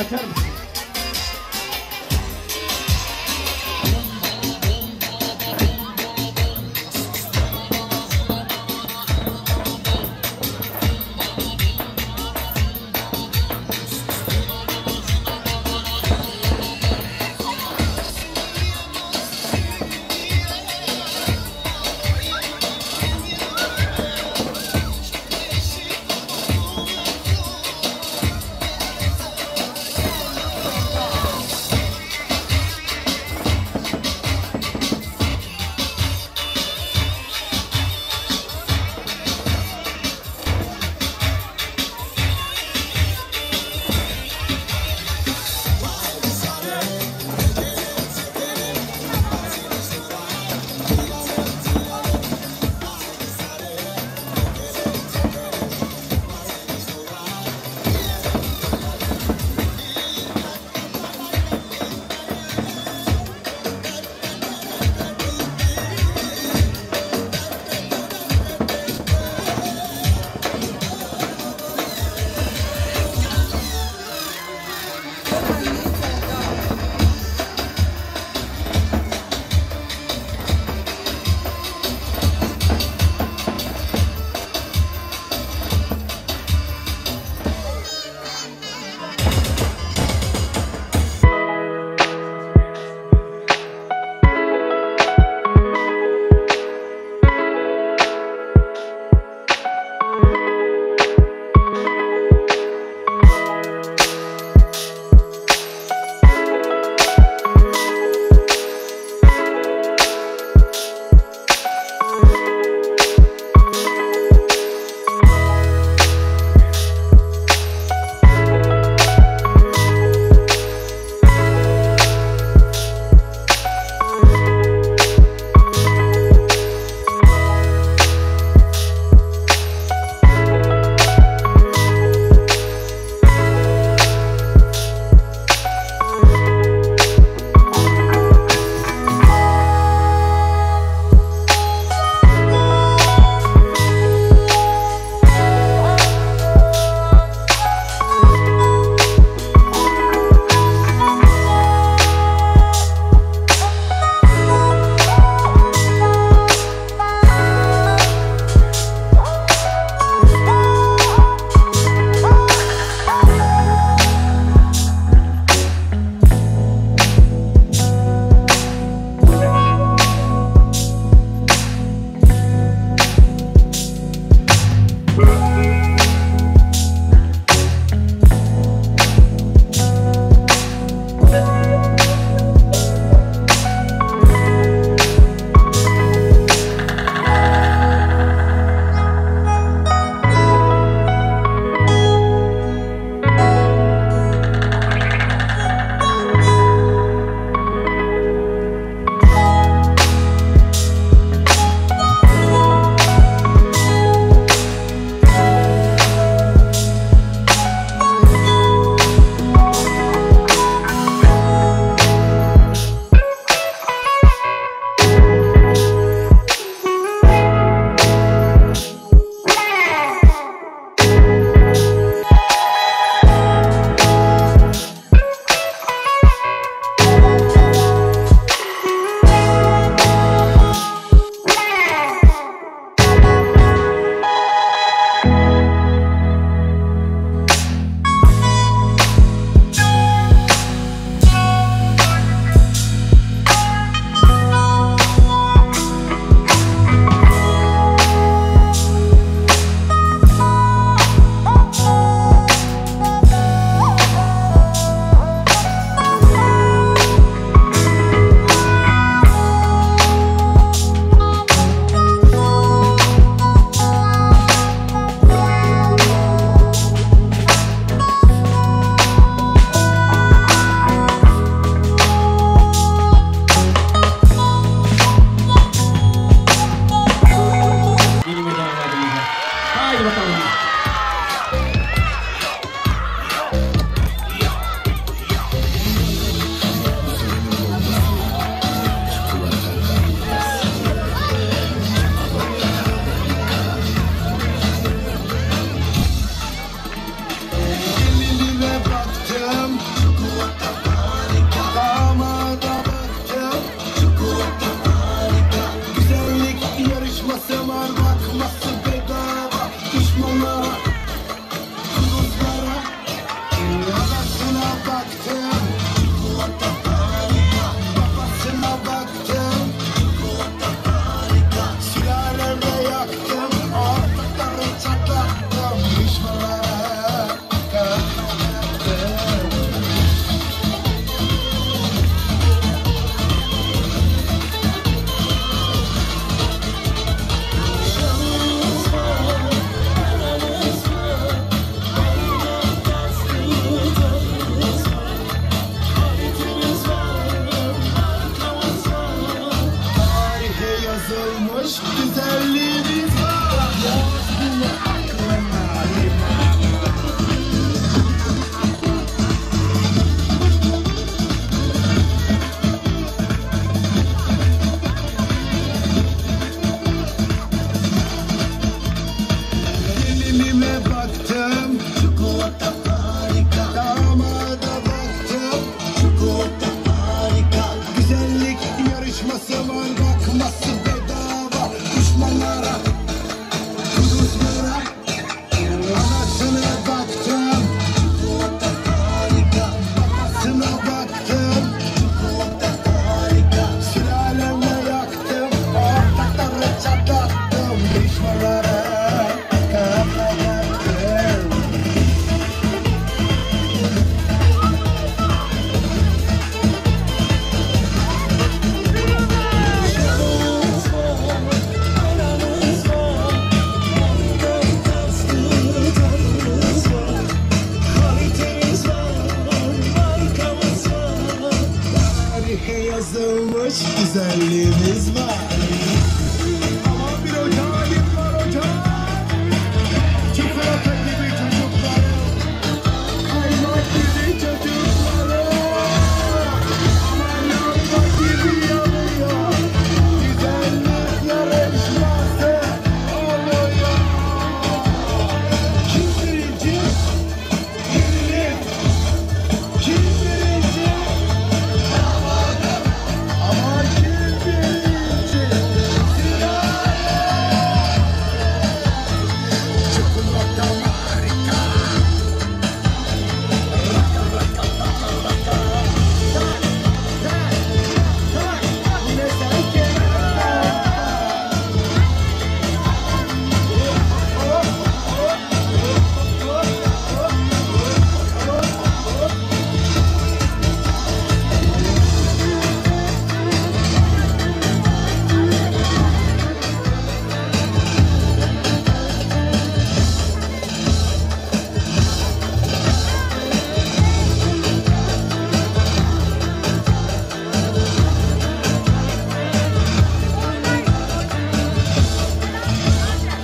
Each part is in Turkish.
Got him.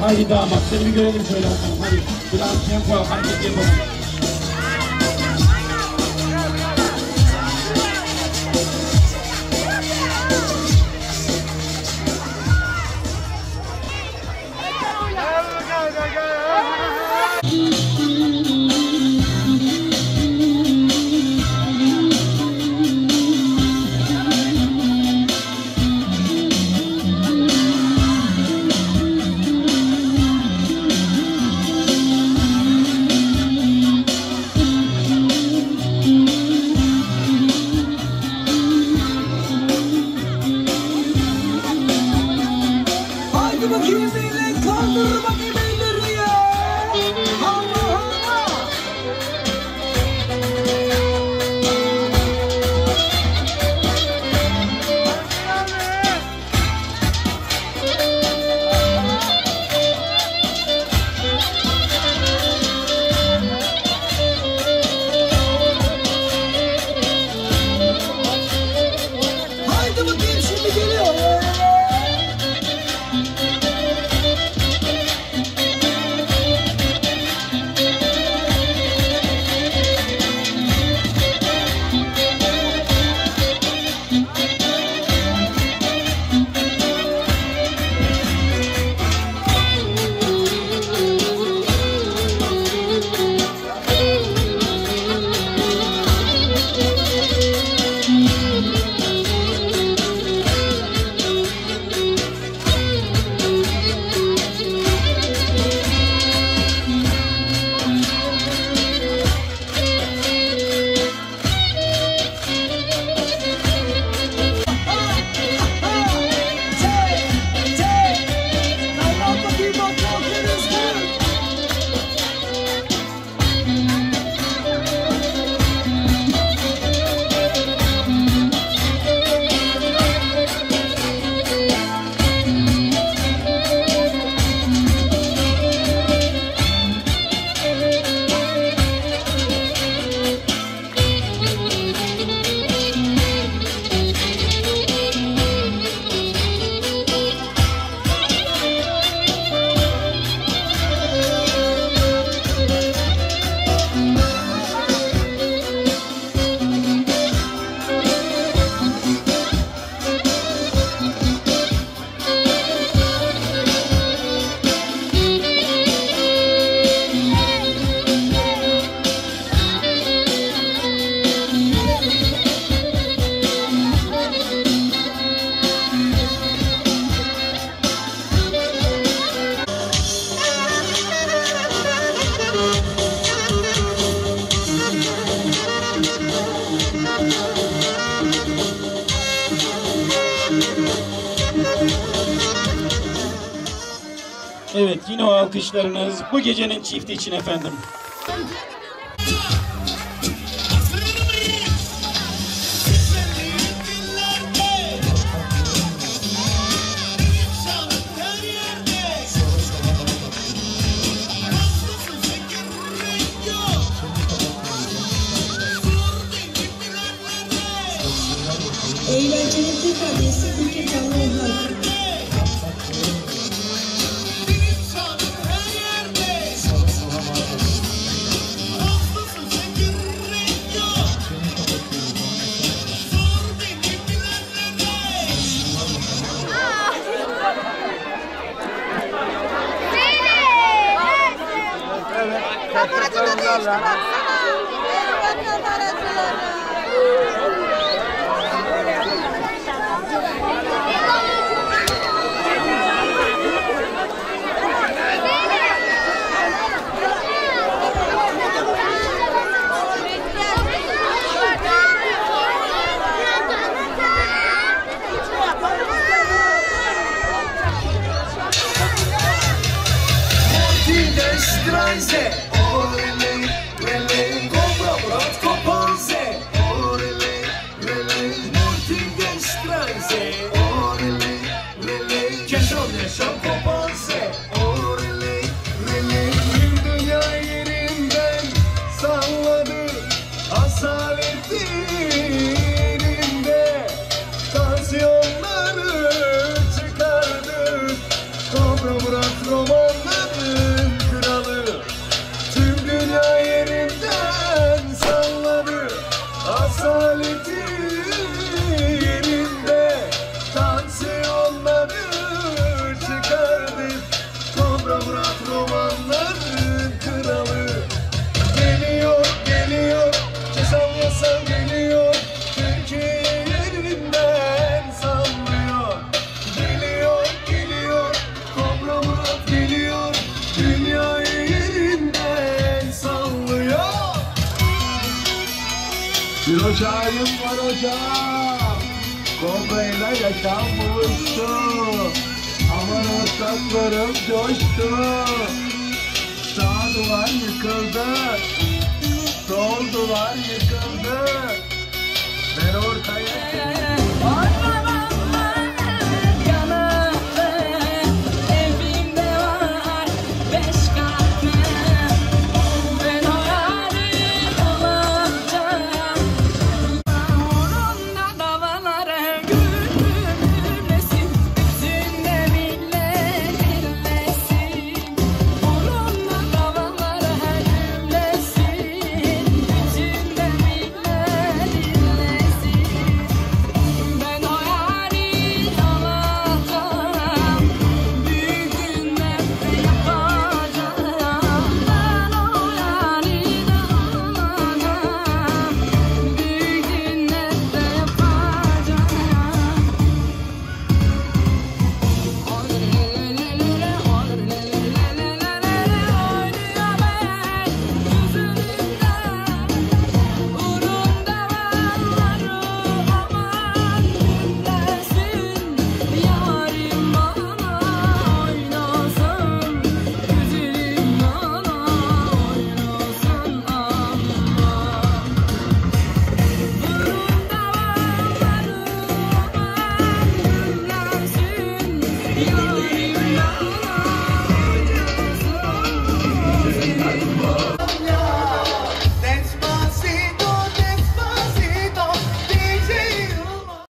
Haydi damat seni bir görelim şöyle bakalım. Hadi biraz tempo hareket yapalım. Evet yine o alkışlarınız bu gecenin çifti için efendim. hocam. Kobra yaşam buluştu Aman ortaklarım coştu. Sağ duvar yıkıldı. Sol duvar yıkıldı.